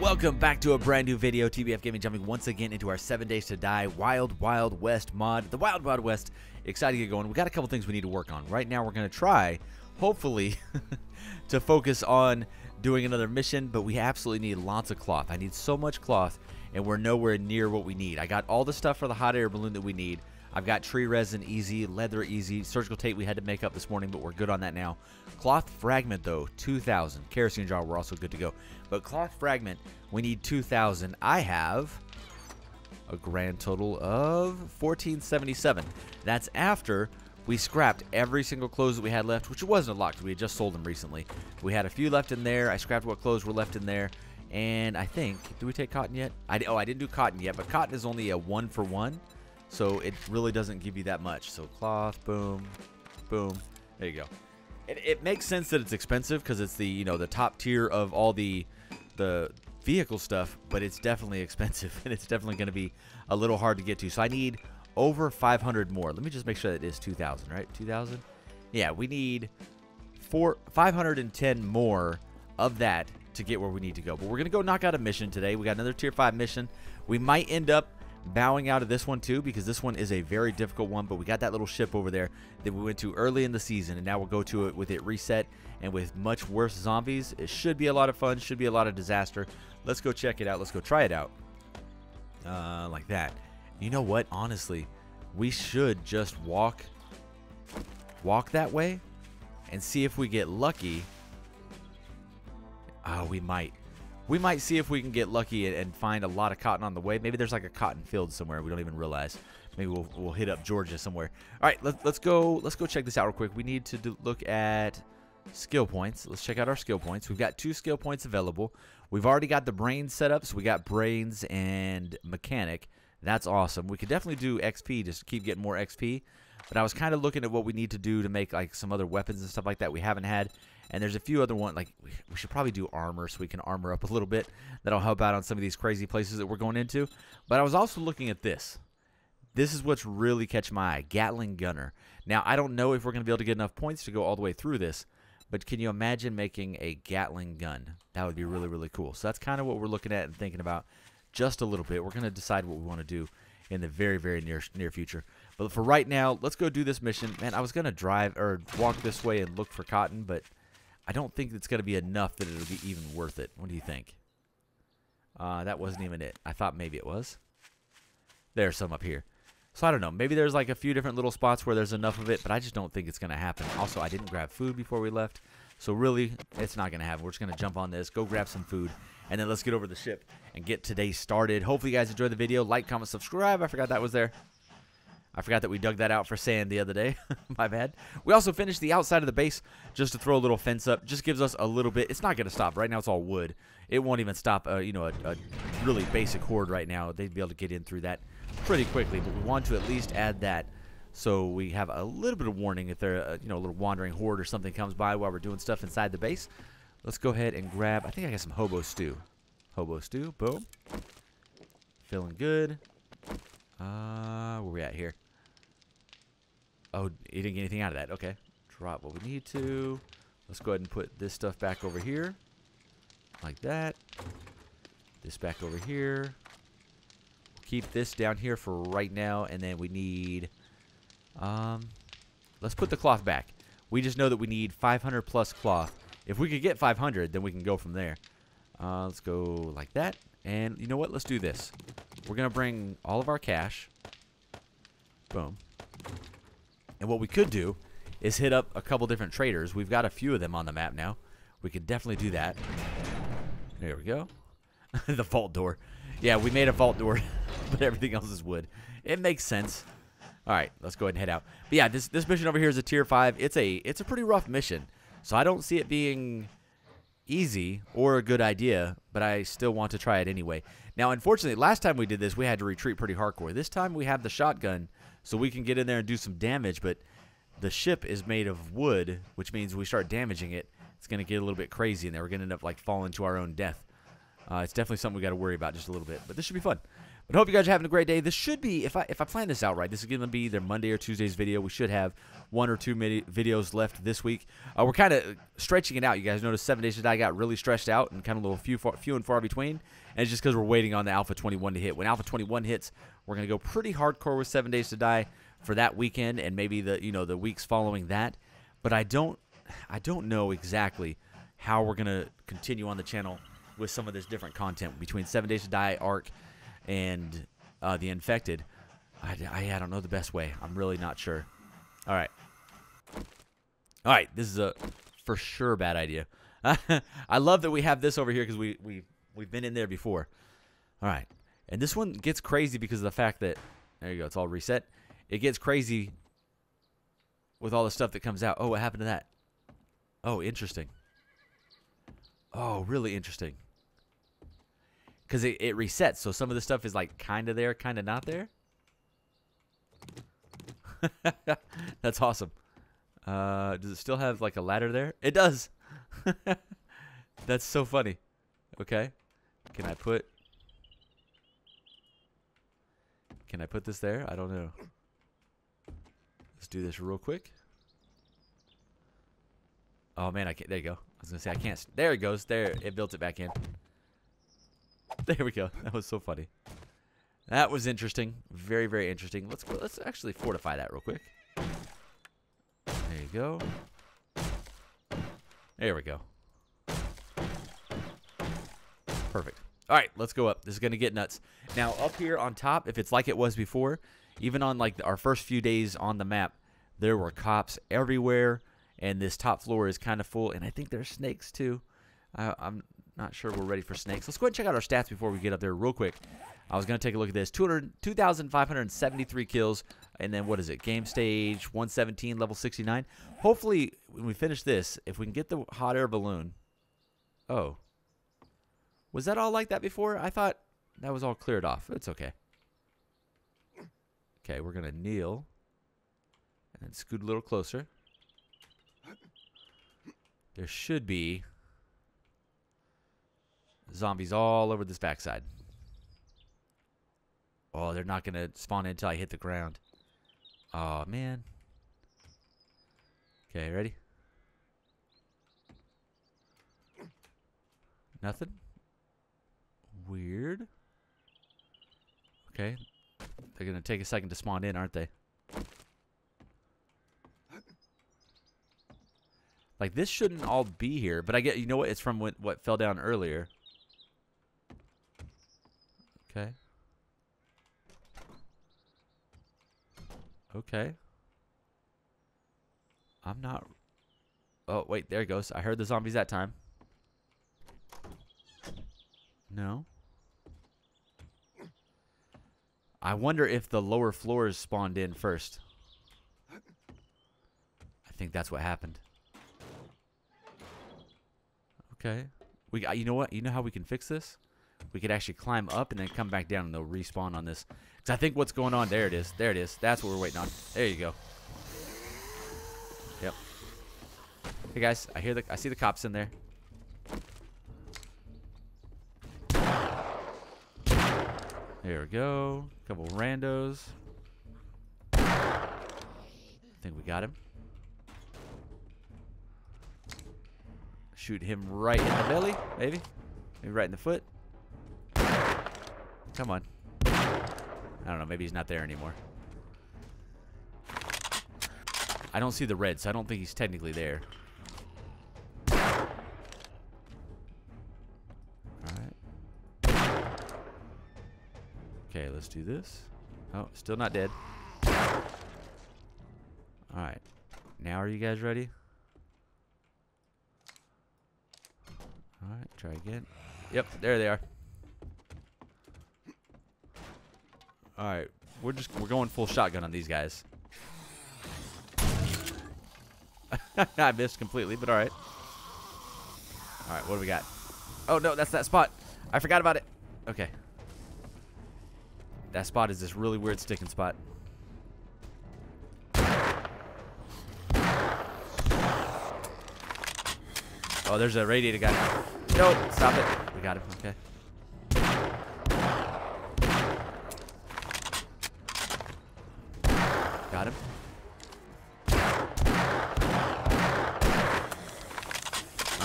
Welcome back to a brand new video. TBF Gaming jumping once again into our 7 Days to Die Wild Wild West mod. The Wild Wild West. Excited to get going. we got a couple things we need to work on. Right now we're going to try, hopefully, to focus on doing another mission, but we absolutely need lots of cloth. I need so much cloth, and we're nowhere near what we need. I got all the stuff for the hot air balloon that we need. I've got tree resin easy, leather easy, surgical tape we had to make up this morning, but we're good on that now. Cloth fragment though, 2,000. Kerosene jar, we're also good to go. But cloth fragment, we need 2,000. I have a grand total of 1477. That's after we scrapped every single clothes that we had left, which wasn't a lot because we had just sold them recently. We had a few left in there. I scrapped what clothes were left in there. And I think, do we take cotton yet? I, oh, I didn't do cotton yet, but cotton is only a one for one. So it really doesn't give you that much. So cloth, boom, boom. There you go. It, it makes sense that it's expensive because it's the you know the top tier of all the the vehicle stuff, but it's definitely expensive and it's definitely going to be a little hard to get to. So I need over 500 more. Let me just make sure that it is 2,000, right? 2,000. Yeah, we need four 510 more of that to get where we need to go. But we're gonna go knock out a mission today. We got another tier five mission. We might end up bowing out of this one too because this one is a very difficult one but we got that little ship over there that we went to early in the season and now we'll go to it with it reset and with much worse zombies. It should be a lot of fun should be a lot of disaster. Let's go check it out. Let's go try it out. Uh, like that. You know what? Honestly we should just walk walk that way and see if we get lucky. Oh we might we might see if we can get lucky and find a lot of cotton on the way. Maybe there's like a cotton field somewhere we don't even realize. Maybe we'll, we'll hit up Georgia somewhere. All right, let, let's go. Let's go check this out real quick. We need to do, look at skill points. Let's check out our skill points. We've got two skill points available. We've already got the brain set up, so we got brains and mechanic. That's awesome. We could definitely do XP just keep getting more XP. But I was kind of looking at what we need to do to make like some other weapons and stuff like that we haven't had. And there's a few other ones, like we should probably do armor so we can armor up a little bit. That'll help out on some of these crazy places that we're going into. But I was also looking at this. This is what's really catch my eye, Gatling Gunner. Now, I don't know if we're going to be able to get enough points to go all the way through this, but can you imagine making a Gatling gun? That would be really, really cool. So that's kind of what we're looking at and thinking about just a little bit. We're going to decide what we want to do in the very, very near near future. But for right now, let's go do this mission. Man, I was going to drive or walk this way and look for cotton, but I don't think it's going to be enough that it'll be even worth it. What do you think? Uh, that wasn't even it. I thought maybe it was. There's some up here. So I don't know. Maybe there's like a few different little spots where there's enough of it, but I just don't think it's going to happen. Also, I didn't grab food before we left. So really, it's not going to happen. We're just going to jump on this, go grab some food, and then let's get over the ship and get today started. Hopefully you guys enjoyed the video. Like, comment, subscribe. I forgot that was there. I forgot that we dug that out for sand the other day. My bad. We also finished the outside of the base just to throw a little fence up. Just gives us a little bit. It's not going to stop. Right now it's all wood. It won't even stop, uh, you know, a, a, really basic horde right now. They'd be able to get in through that pretty quickly. But we want to at least add that so we have a little bit of warning if there, uh, you know, a little wandering horde or something comes by while we're doing stuff inside the base. Let's go ahead and grab, I think I got some hobo stew. Hobo stew, boom. Feeling good. Uh, where we at here? Oh, you didn't get anything out of that. Okay. Drop what we need to. Let's go ahead and put this stuff back over here. Like that. This back over here. We'll Keep this down here for right now. And then we need... Um, let's put the cloth back. We just know that we need 500 plus cloth. If we could get 500, then we can go from there. Uh, let's go like that. And you know what? Let's do this. We're going to bring all of our cash. Boom. And what we could do is hit up a couple different traders. We've got a few of them on the map now. We could definitely do that. There we go. the vault door. Yeah, we made a vault door, but everything else is wood. It makes sense. All right, let's go ahead and head out. But yeah, this this mission over here is a tier five. It's a it's a pretty rough mission, so I don't see it being easy or a good idea. But I still want to try it anyway. Now, unfortunately, last time we did this, we had to retreat pretty hardcore. This time we have the shotgun so we can get in there and do some damage, but the ship is made of wood, which means we start damaging it, it's going to get a little bit crazy, and we're going to end up like falling to our own death. Uh, it's definitely something we got to worry about just a little bit, but this should be fun. But hope you guys are having a great day. This should be, if I if I plan this out right, this is going to be either Monday or Tuesday's video. We should have one or two videos left this week. Uh, we're kind of stretching it out. You guys noticed Seven Days to Die got really stretched out and kind of a little few far, few and far between. And it's just because we're waiting on the Alpha 21 to hit. When Alpha 21 hits, we're going to go pretty hardcore with Seven Days to Die for that weekend and maybe the you know the weeks following that. But I don't I don't know exactly how we're going to continue on the channel with some of this different content between Seven Days to Die, Ark, and uh, the infected. I, I, I don't know the best way. I'm really not sure. All right. All right. This is a for sure bad idea. I love that we have this over here because we, we, we've been in there before. All right. And this one gets crazy because of the fact that, there you go, it's all reset. It gets crazy with all the stuff that comes out. Oh, what happened to that? Oh, interesting. Oh, really interesting because it, it resets. So some of the stuff is like kind of there, kind of not there. That's awesome. Uh, does it still have like a ladder there? It does. That's so funny. Okay. Can I put... Can I put this there? I don't know. Let's do this real quick. Oh man, I can't. There you go. I was gonna say I can't. There it goes. There, it built it back in. There we go. That was so funny. That was interesting. Very, very interesting. Let's go. Let's actually fortify that real quick. There you go. There we go. Perfect. All right, let's go up. This is going to get nuts. Now, up here on top, if it's like it was before, even on like our first few days on the map, there were cops everywhere, and this top floor is kind of full, and I think there's snakes too. I, I'm not sure we're ready for snakes. Let's go ahead and check out our stats before we get up there real quick. I was going to take a look at this. 2,573 kills. And then what is it? Game stage 117, level 69. Hopefully, when we finish this, if we can get the hot air balloon. Oh. Was that all like that before? I thought that was all cleared off. It's okay. Okay, we're going to kneel. And scoot a little closer. There should be Zombies all over this backside. Oh, they're not going to spawn in until I hit the ground. Oh, man. Okay, ready? Nothing? Weird. Okay. They're going to take a second to spawn in, aren't they? Like, this shouldn't all be here. But I get, you know what? It's from what, what fell down earlier. Okay. Okay. I'm not... Oh, wait, there it goes. I heard the zombies that time. No. I wonder if the lower floors spawned in first. I think that's what happened. Okay. We got, you know what? You know how we can fix this? We could actually climb up and then come back down and they'll respawn on this. Because I think what's going on, there it is. There it is. That's what we're waiting on. There you go. Yep. Hey guys, I hear the, I see the cops in there. There we go. Couple randos. I think we got him. Shoot him right in the belly, maybe. Maybe right in the foot. Come on. I don't know. Maybe he's not there anymore. I don't see the red, so I don't think he's technically there. Alright. Okay, let's do this. Oh, still not dead. Alright. Now are you guys ready? Alright, try again. Yep, there they are. All right, we're just we're going full shotgun on these guys. I missed completely, but all right. All right, what do we got? Oh no, that's that spot. I forgot about it. Okay. That spot is this really weird sticking spot. Oh, there's a radiated guy. No, stop it. We got him. Okay.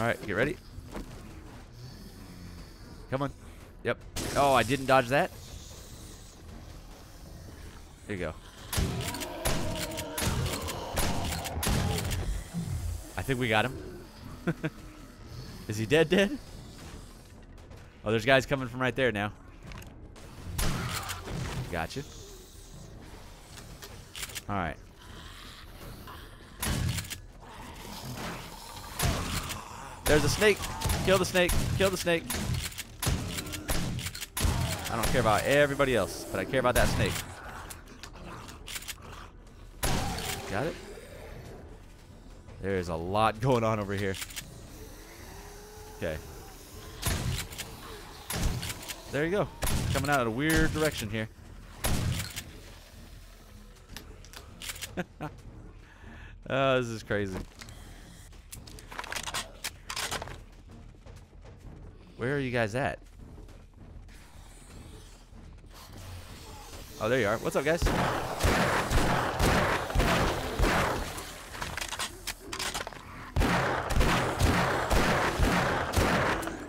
All right, get ready. Come on. Yep. Oh, I didn't dodge that. There you go. I think we got him. Is he dead dead? Oh, there's guys coming from right there now. Gotcha. Alright. There's a snake. Kill the snake. Kill the snake. I don't care about everybody else, but I care about that snake. Got it? There's a lot going on over here. Okay. There you go. Coming out in a weird direction here. oh, this is crazy. Where are you guys at? Oh, there you are. What's up, guys?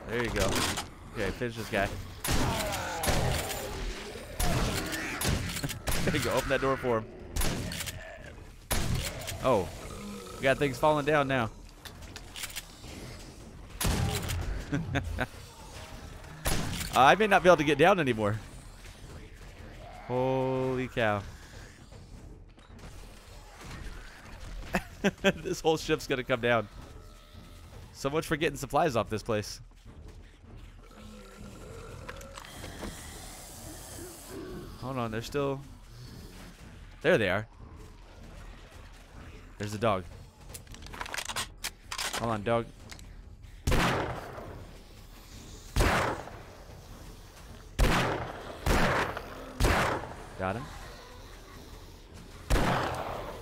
There you go. Okay, finish this guy. there you go. Open that door for him. Oh. We got things falling down now. I may not be able to get down anymore. Holy cow. this whole ship's going to come down. So much for getting supplies off this place. Hold on, they're still... There they are. There's the dog. Hold on, dog. Got him.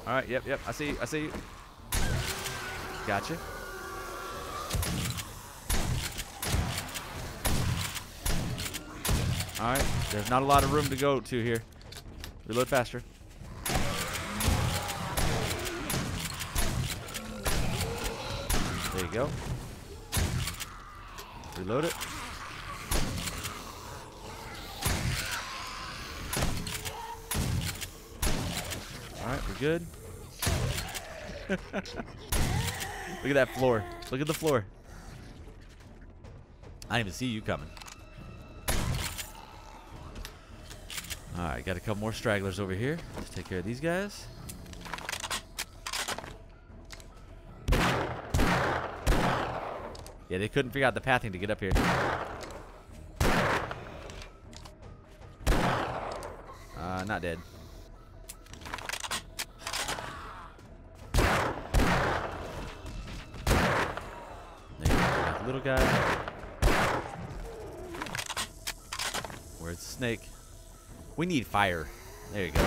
Alright, yep, yep. I see you. I see you. Gotcha. Alright, there's not a lot of room to go to here. Reload faster. There you go. Reload it. Alright, we're good. Look at that floor. Look at the floor. I didn't even see you coming. Alright, got a couple more stragglers over here. Let's take care of these guys. Yeah, they couldn't figure out the pathing to get up here. Uh, not dead. Little guy. Where's the snake? We need fire. There you go.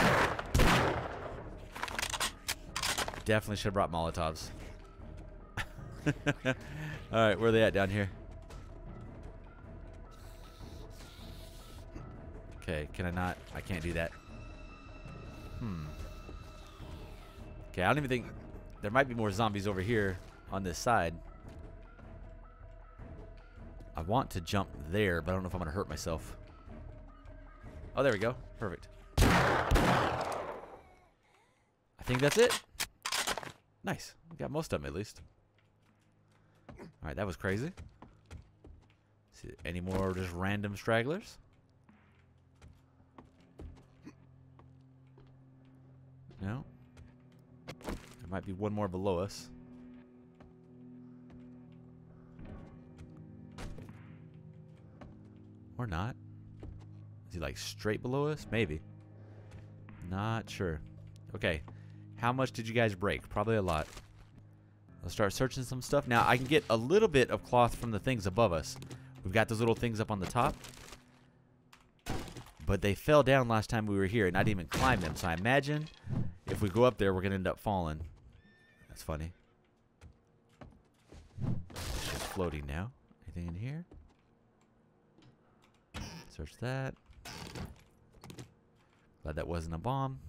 Definitely should have brought Molotovs. Alright, where are they at down here? Okay, can I not? I can't do that. Hmm. Okay, I don't even think... There might be more zombies over here on this side. I want to jump there, but I don't know if I'm going to hurt myself. Oh, there we go. Perfect. I think that's it. Nice. We got most of them at least. Alright, that was crazy. See any more just random stragglers? No? There might be one more below us. Or not. Is he like straight below us? Maybe. Not sure. Okay. How much did you guys break? Probably a lot. Let's start searching some stuff. Now, I can get a little bit of cloth from the things above us. We've got those little things up on the top. But they fell down last time we were here, and I didn't even climb them. So I imagine if we go up there, we're going to end up falling. That's funny. It's just floating now. Anything in here? Search that. Glad that wasn't a bomb.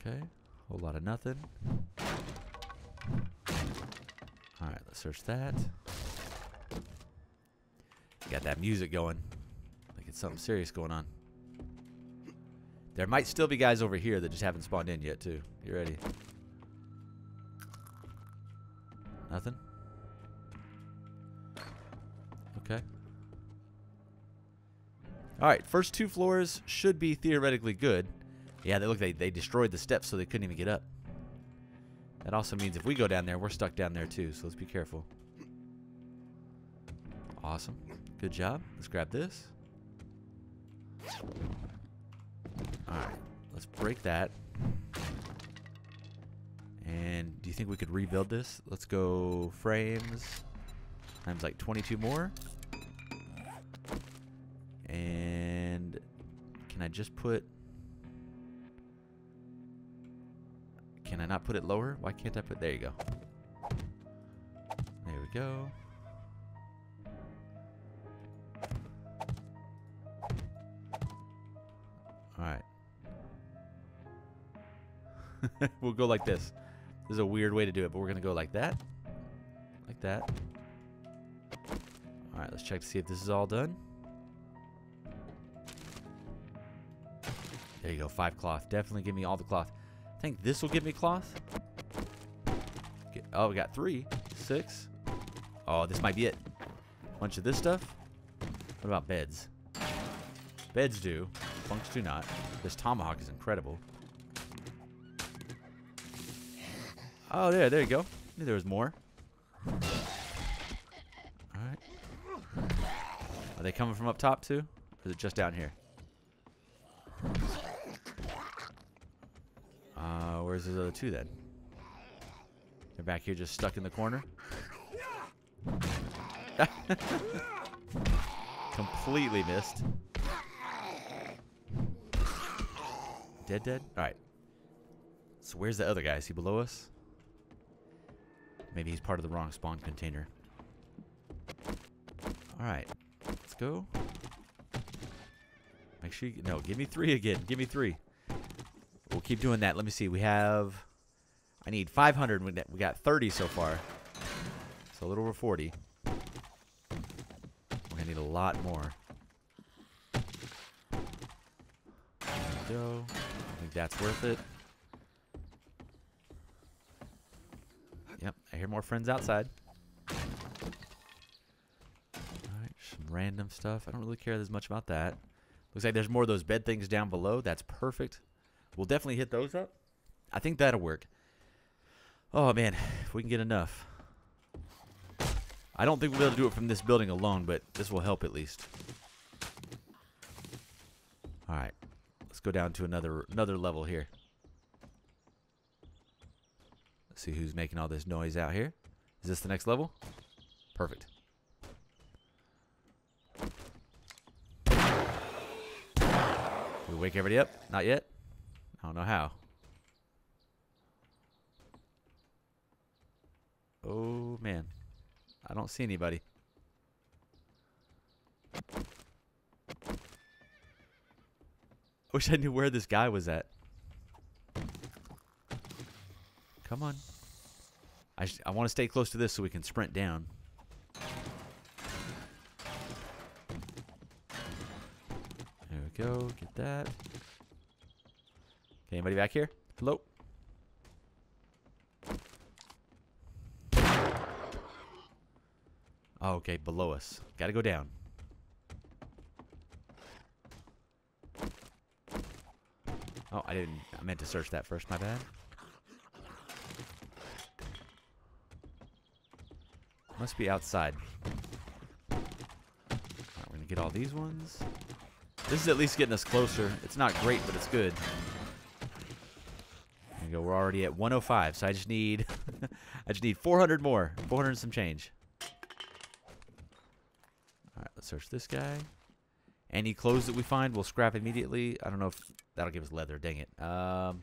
Okay. Whole lot of nothing. Alright, let's search that. Got that music going. Like it's something serious going on. There might still be guys over here that just haven't spawned in yet, too. You ready? Nothing? Alright, first two floors should be theoretically good. Yeah, they look they, they destroyed the steps so they couldn't even get up. That also means if we go down there, we're stuck down there too, so let's be careful. Awesome. Good job. Let's grab this. Alright, let's break that. And do you think we could rebuild this? Let's go frames times like 22 more. Can I just put... Can I not put it lower? Why can't I put... There you go. There we go. Alright. we'll go like this. This is a weird way to do it, but we're going to go like that. Like that. Alright, let's check to see if this is all done. Go, five cloth. Definitely give me all the cloth. I think this will give me cloth. Get, oh, we got three. Six. Oh, this might be it. Bunch of this stuff. What about beds? Beds do. Bunks do not. This tomahawk is incredible. Oh, there, there you go. Knew there was more. Alright. Are they coming from up top too? Or is it just down here? Uh, where's the other two then? They're back here just stuck in the corner. Completely missed. Dead, dead? Alright. So where's the other guy? Is he below us? Maybe he's part of the wrong spawn container. Alright. Let's go. Make sure you... No, give me three again. Give me three. Keep doing that. Let me see. We have... I need 500. We got 30 so far. So a little over 40. We're going to need a lot more. Go. I think that's worth it. Yep, I hear more friends outside. Alright, some random stuff. I don't really care as much about that. Looks like there's more of those bed things down below. That's perfect. We'll definitely hit those up. I think that'll work. Oh, man. If we can get enough. I don't think we'll be able to do it from this building alone, but this will help at least. Alright. Let's go down to another another level here. Let's see who's making all this noise out here. Is this the next level? Perfect. We wake everybody up? Not yet? I don't know how. Oh, man. I don't see anybody. I wish I knew where this guy was at. Come on. I, I want to stay close to this so we can sprint down. There we go. Get that. Okay, anybody back here? Hello? Oh, okay, below us. Gotta go down. Oh, I didn't. I meant to search that first. My bad. Must be outside. Alright, we're gonna get all these ones. This is at least getting us closer. It's not great, but it's good. Go. We're already at 105, so I just need I just need 400 more. 400 and some change. Alright, let's search this guy. Any clothes that we find, we'll scrap immediately. I don't know if that'll give us leather. Dang it. Um,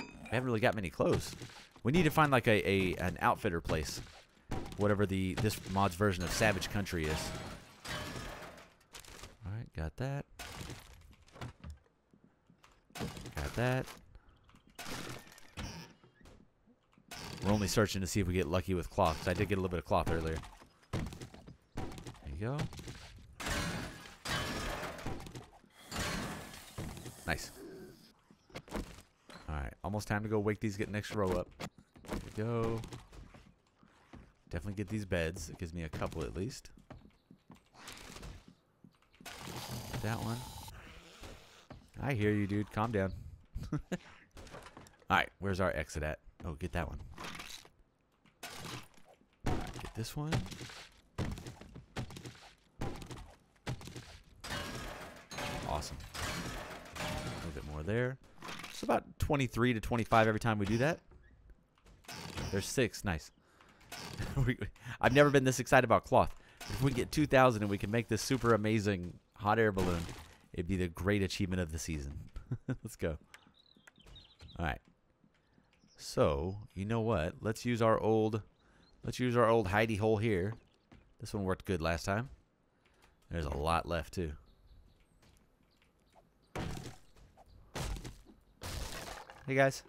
we haven't really got many clothes. We need to find like a, a an outfitter place whatever the this mod's version of Savage Country is. All right, got that. Got that. We're only searching to see if we get lucky with cloth. I did get a little bit of cloth earlier. There you go. Nice. Alright, almost time to go wake these, get next row up. There we go. Definitely get these beds. It gives me a couple at least. That one. I hear you, dude. Calm down. Alright, where's our exit at? Oh, get that one. This one. Awesome. A little bit more there. It's about 23 to 25 every time we do that. There's six. Nice. I've never been this excited about cloth. If we get 2,000 and we can make this super amazing hot air balloon, it'd be the great achievement of the season. Let's go. All right. So, you know what? Let's use our old let's use our old hidey hole here. This one worked good last time. There's a lot left too. Hey guys.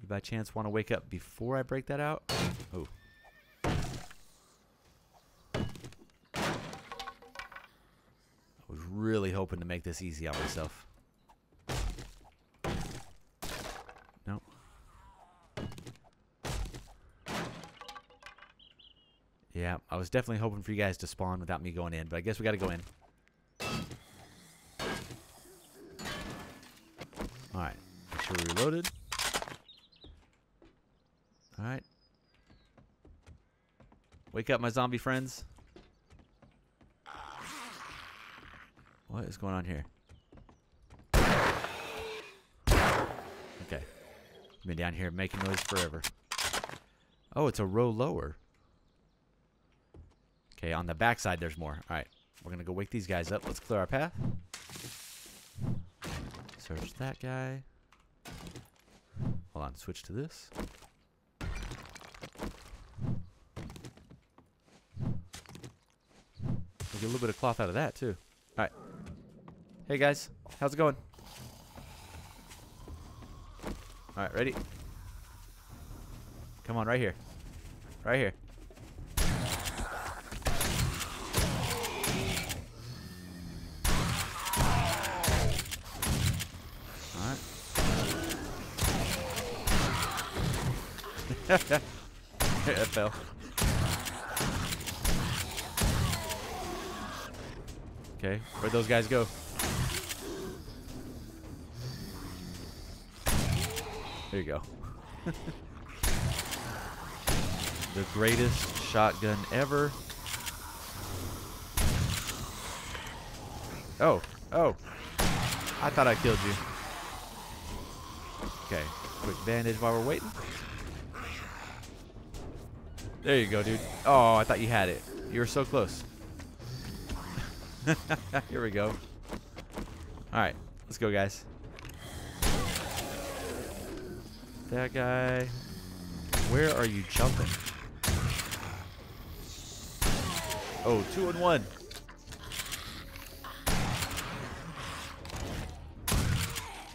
You by chance want to wake up before I break that out? Oh. I was really hoping to make this easy on myself. Nope. Yeah, I was definitely hoping for you guys to spawn without me going in, but I guess we got to go in. Alright, make sure we're reloaded. Alright. Wake up, my zombie friends. What is going on here? Okay. Been down here making noise forever. Oh, it's a row lower. Okay, on the backside there's more. Alright. We're gonna go wake these guys up. Let's clear our path. Search that guy. Hold on, switch to this. We'll get a little bit of cloth out of that too. Alright. Hey guys, how's it going? Alright, ready? Come on, right here. Right here. Guys go? There you go. the greatest shotgun ever. Oh, oh. I thought I killed you. Okay, quick bandage while we're waiting. There you go, dude. Oh, I thought you had it. You were so close. Here we go. Alright, let's go, guys. That guy. Where are you jumping? Oh, two and one.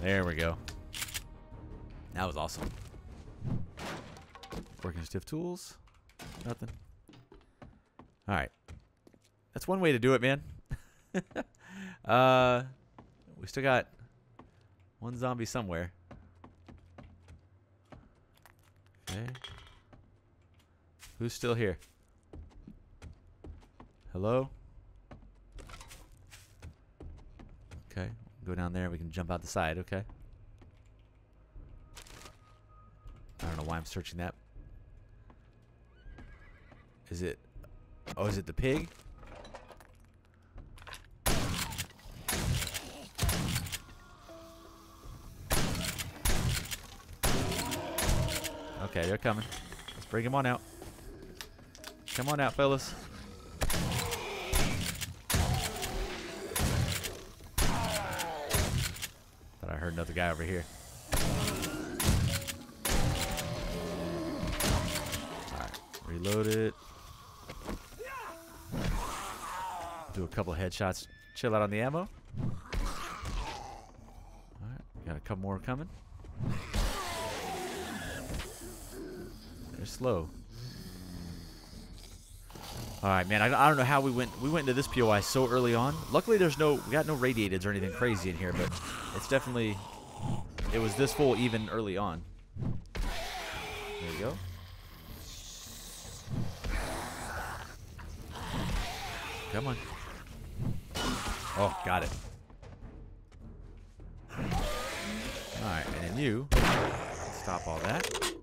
There we go. That was awesome. Working stiff tools. Nothing. Alright. That's one way to do it, man. uh, we still got one zombie somewhere. Okay. Who's still here? Hello? Okay. Go down there. We can jump out the side. Okay. I don't know why I'm searching that. Is it... Oh, is it the pig? Okay, they're coming. Let's bring him on out. Come on out, fellas. Thought I heard another guy over here. Alright, reload it. Do a couple headshots. Chill out on the ammo. Alright, got a couple more coming. They're slow. All right, man. I, I don't know how we went. We went into this POI so early on. Luckily, there's no. We got no radiateds or anything crazy in here, but it's definitely. It was this full even early on. There you go. Come on. Oh, got it. Alright, and then you. Stop all that.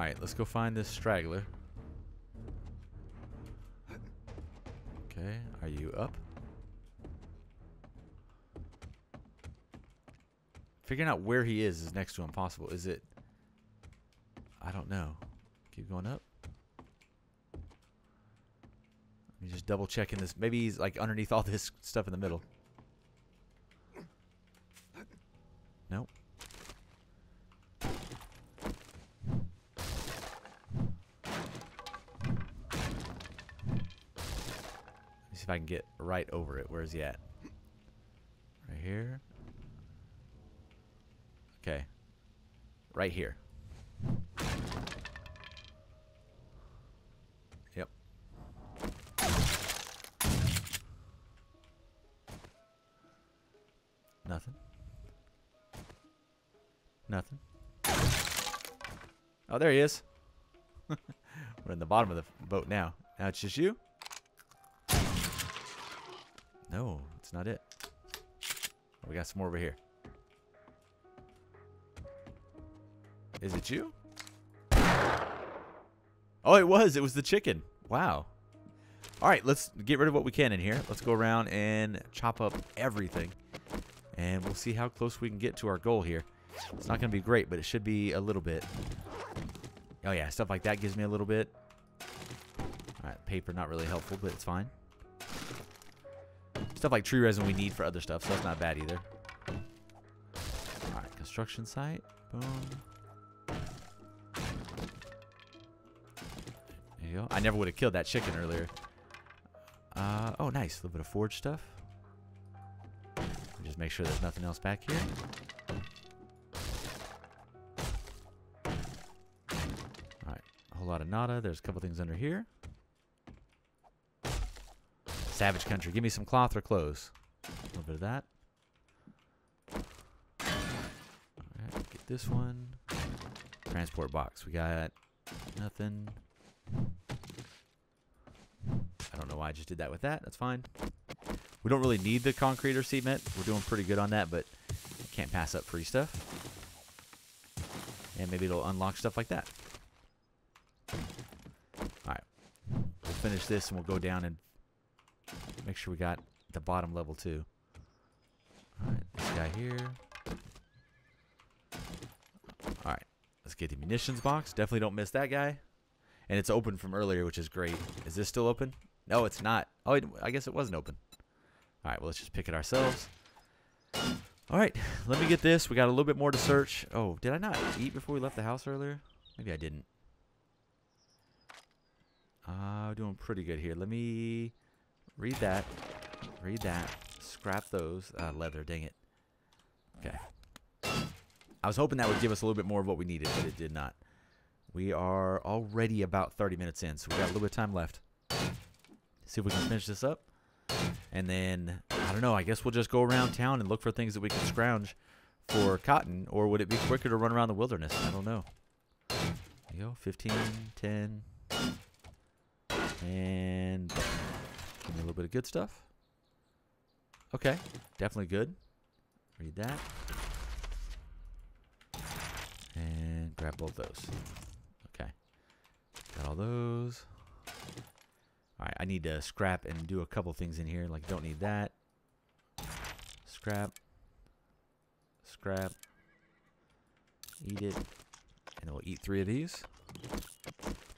Alright, let's go find this straggler. Okay, are you up? Figuring out where he is is next to impossible. Is it... I don't know. Keep going up. Let me just double checking this. Maybe he's like underneath all this stuff in the middle. Nope. see if I can get right over it. Where is he at? Right here. Okay. Right here. Yep. Nothing. Nothing. Oh, there he is. We're in the bottom of the boat now. Now it's just you? No, it's not it. Oh, we got some more over here. Is it you? Oh, it was. It was the chicken. Wow. All right, let's get rid of what we can in here. Let's go around and chop up everything. And we'll see how close we can get to our goal here. It's not going to be great, but it should be a little bit. Oh, yeah, stuff like that gives me a little bit. All right, paper not really helpful, but it's fine. Stuff like tree resin we need for other stuff, so that's not bad either. Alright, construction site. Boom. There you go. I never would have killed that chicken earlier. Uh, oh, nice. A little bit of forge stuff. Just make sure there's nothing else back here. Alright, a whole lot of nada. There's a couple things under here. Savage country. Give me some cloth or clothes. A little bit of that. Alright, get this one. Transport box. We got nothing. I don't know why I just did that with that. That's fine. We don't really need the concrete or cement. We're doing pretty good on that, but can't pass up free stuff. And maybe it'll unlock stuff like that. Alright. We'll finish this and we'll go down and Make sure we got the bottom level too. Alright, this guy here. Alright, let's get the munitions box. Definitely don't miss that guy. And it's open from earlier, which is great. Is this still open? No, it's not. Oh, I guess it wasn't open. Alright, well, let's just pick it ourselves. Alright, let me get this. We got a little bit more to search. Oh, did I not eat before we left the house earlier? Maybe I didn't. Uh, doing pretty good here. Let me Read that. Read that. Scrap those. Uh, leather, dang it. Okay. I was hoping that would give us a little bit more of what we needed, but it did not. We are already about 30 minutes in, so we got a little bit of time left. See if we can finish this up. And then, I don't know, I guess we'll just go around town and look for things that we can scrounge for cotton, or would it be quicker to run around the wilderness? I don't know. There you go, 15, 10, and Give me a little bit of good stuff. Okay, definitely good. Read that. And grab both those. Okay. Got all those. Alright, I need to scrap and do a couple things in here. Like, don't need that. Scrap. Scrap. Eat it. And we'll eat three of these.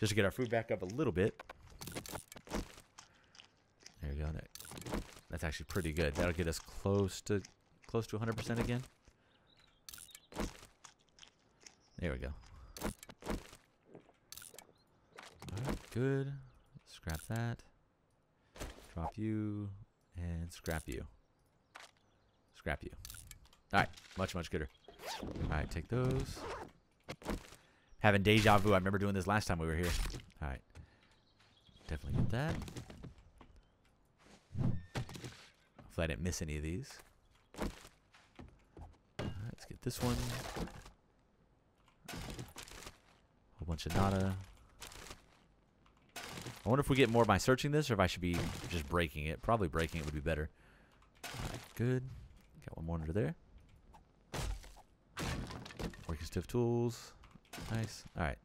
Just to get our food back up a little bit. There you go. That's actually pretty good. That'll get us close to close to 100% again. There we go. Alright, good. Scrap that. Drop you. And scrap you. Scrap you. Alright, much, much gooder. Alright, take those. Having deja vu. I remember doing this last time we were here. All right. Definitely get that. Hopefully I didn't miss any of these. All right, let's get this one. Whole bunch of nada. I wonder if we get more by searching this or if I should be just breaking it. Probably breaking it would be better. Alright, good. Got one more under there. Working stiff tools. Nice. Alright.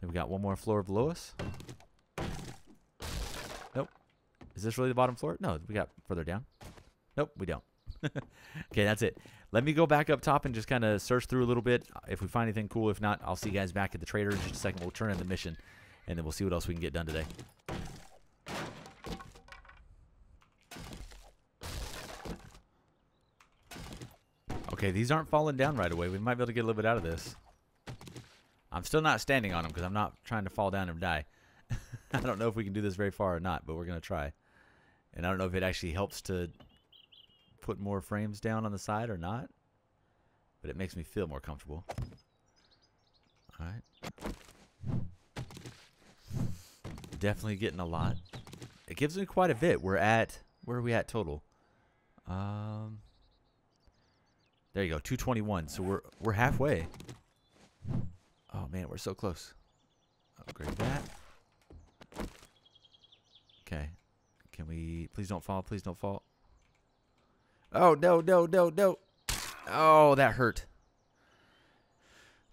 Then we got one more floor below us. Nope. Is this really the bottom floor? No, we got further down. Nope, we don't. okay, that's it. Let me go back up top and just kind of search through a little bit. If we find anything cool, if not, I'll see you guys back at the trader in just a second. We'll turn in the mission, and then we'll see what else we can get done today. Okay, these aren't falling down right away. We might be able to get a little bit out of this. I'm still not standing on them because I'm not trying to fall down and die. I don't know if we can do this very far or not, but we're going to try. And I don't know if it actually helps to put more frames down on the side or not. But it makes me feel more comfortable. Alright. Definitely getting a lot. It gives me quite a bit. We're at, where are we at total? Um, there you go, 221. So we're we're halfway. Oh man, we're so close. Upgrade that. Okay. Can we please don't fall, please don't fall. Oh no, no, no, no. Oh, that hurt.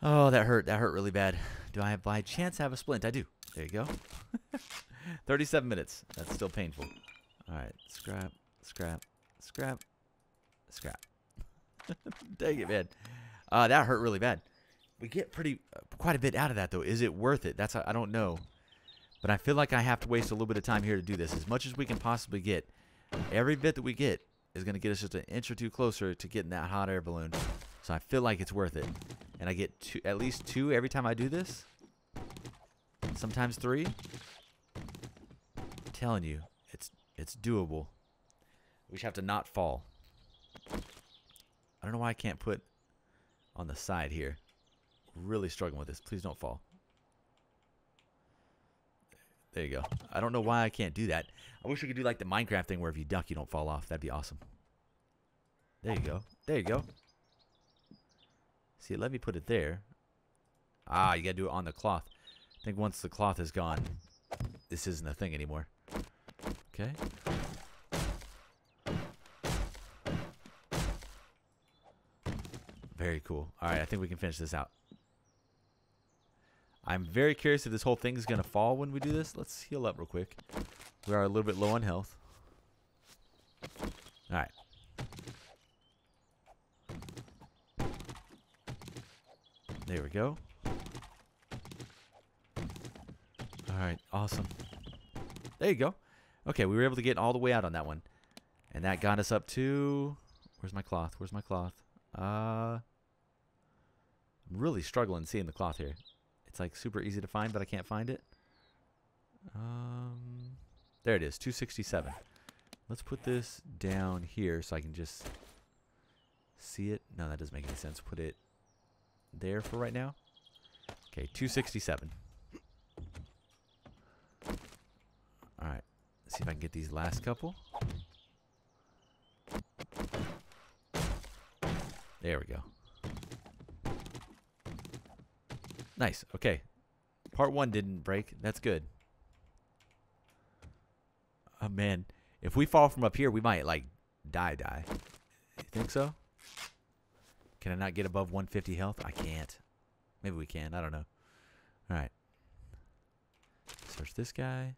Oh, that hurt. That hurt really bad. Do I have by chance have a splint? I do. There you go. 37 minutes. That's still painful. All right, scrap, scrap, scrap, scrap. Dang it, man. Uh, that hurt really bad. We get pretty uh, quite a bit out of that though. Is it worth it? That's I don't know. But I feel like I have to waste a little bit of time here to do this. As much as we can possibly get, every bit that we get is going to get us just an inch or two closer to getting that hot air balloon. So I feel like it's worth it. And I get two, at least two every time I do this. Sometimes three. I'm telling you, it's it's doable. We should have to not fall. I don't know why I can't put on the side here. Really struggling with this. Please don't fall. There you go. I don't know why I can't do that. I wish we could do like the Minecraft thing where if you duck, you don't fall off. That'd be awesome. There you go. There you go. See, let me put it there. Ah, you gotta do it on the cloth. I think once the cloth is gone, this isn't a thing anymore. Okay. Very cool. All right, I think we can finish this out. I'm very curious if this whole thing is going to fall when we do this. Let's heal up real quick. We are a little bit low on health. All right. There we go. All right, awesome. There you go. Okay, we were able to get all the way out on that one. And that got us up to... Where's my cloth? Where's my cloth? Uh, I'm really struggling seeing the cloth here. It's like super easy to find, but I can't find it. Um, there it is, 267. Let's put this down here so I can just see it. No, that doesn't make any sense. Put it there for right now. Okay, 267. Alright, see if I can get these last couple. There we go. Nice. Okay. Part one didn't break. That's good. Oh, man. If we fall from up here, we might, like, die, die. You think so? Can I not get above 150 health? I can't. Maybe we can. I don't know. All right. Search this guy.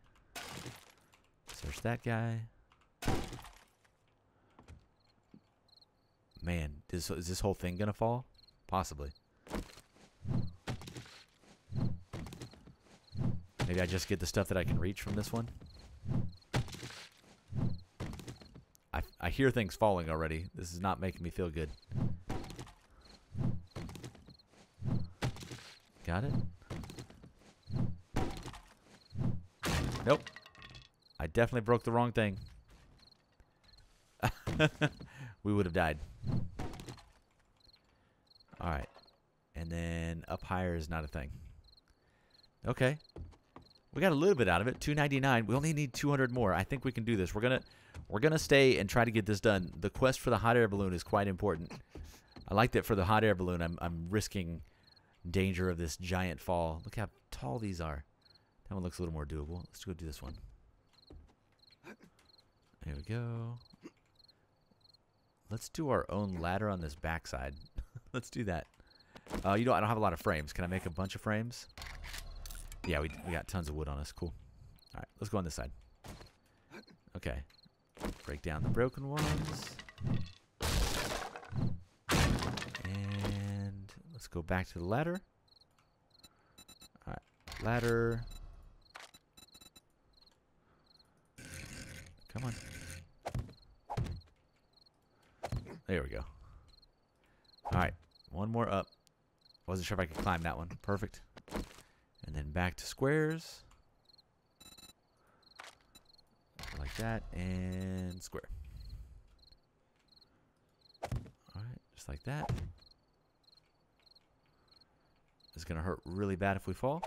Search that guy. Man, is, is this whole thing going to fall? Possibly. Maybe I just get the stuff that I can reach from this one. I, I hear things falling already. This is not making me feel good. Got it? Nope. I definitely broke the wrong thing. we would have died. Alright. And then up higher is not a thing. Okay. We got a little bit out of it. 299. We only need 200 more. I think we can do this. We're gonna we're gonna stay and try to get this done. The quest for the hot air balloon is quite important. I like that for the hot air balloon. I'm I'm risking danger of this giant fall. Look how tall these are. That one looks a little more doable. Let's go do this one. There we go. Let's do our own ladder on this backside. Let's do that. Uh, you know, I don't have a lot of frames. Can I make a bunch of frames? Yeah, we, we got tons of wood on us. Cool. All right, let's go on this side. Okay. Break down the broken ones. And let's go back to the ladder. All right, ladder. Come on. There we go. All right, one more up. Wasn't sure if I could climb that one. Perfect. And then back to squares. Like that, and square. Alright, just like that. It's to hurt really bad if we fall.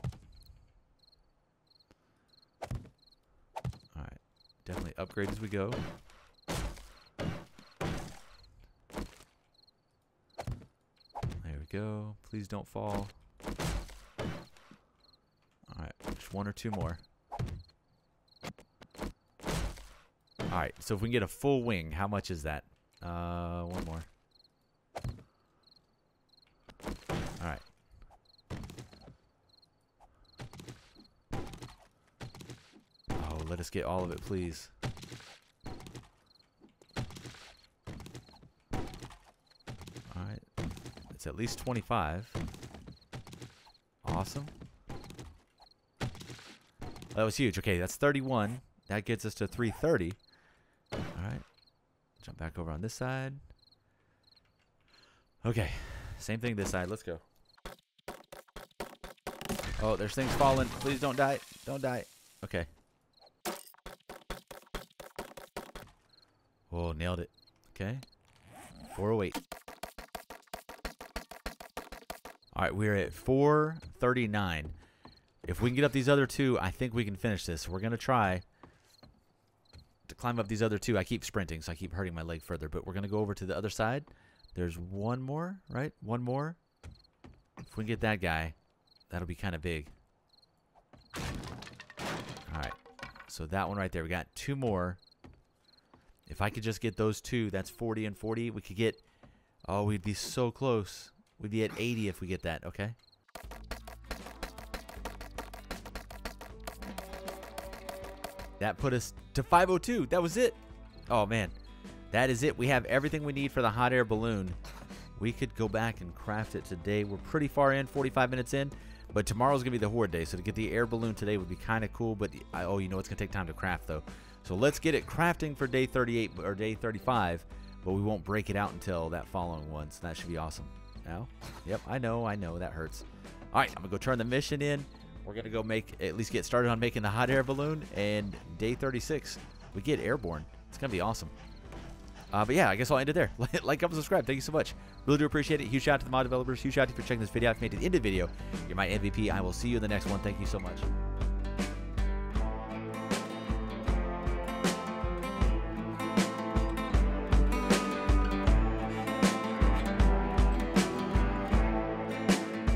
Alright, definitely upgrade as we go. There we go. Please don't fall. Alright, one or two more. Alright, so if we can get a full wing, how much is that? Uh, one more. Alright. Oh, let us get all of it, please. Alright. It's at least 25. Awesome. That was huge. Okay, that's 31. That gets us to 330. All right. Jump back over on this side. Okay. Same thing this side. Let's go. Oh, there's things falling. Please don't die. Don't die. Okay. Oh, nailed it. Okay. 408. All right, we're at 439. If we can get up these other two, I think we can finish this. We're going to try to climb up these other two. I keep sprinting, so I keep hurting my leg further. But we're going to go over to the other side. There's one more, right? One more. If we can get that guy, that'll be kind of big. All right. So that one right there. We got two more. If I could just get those two, that's 40 and 40. We could get... Oh, we'd be so close. We'd be at 80 if we get that, okay? That put us to 502. That was it. Oh, man. That is it. We have everything we need for the hot air balloon. We could go back and craft it today. We're pretty far in, 45 minutes in. But tomorrow's going to be the horde day. So to get the air balloon today would be kind of cool. But, I, oh, you know, it's going to take time to craft, though. So let's get it crafting for day 38 or day 35. But we won't break it out until that following one. So that should be awesome. Now, yep, I know, I know. That hurts. All right, I'm going to go turn the mission in. We're going to go make, at least get started on making the hot air balloon. And day 36, we get airborne. It's going to be awesome. Uh, but yeah, I guess I'll end it there. like, comment, subscribe. Thank you so much. Really do appreciate it. Huge shout out to the mod developers. Huge shout out to you for checking this video. If you made it to the end of the video, you're my MVP. I will see you in the next one. Thank you so much.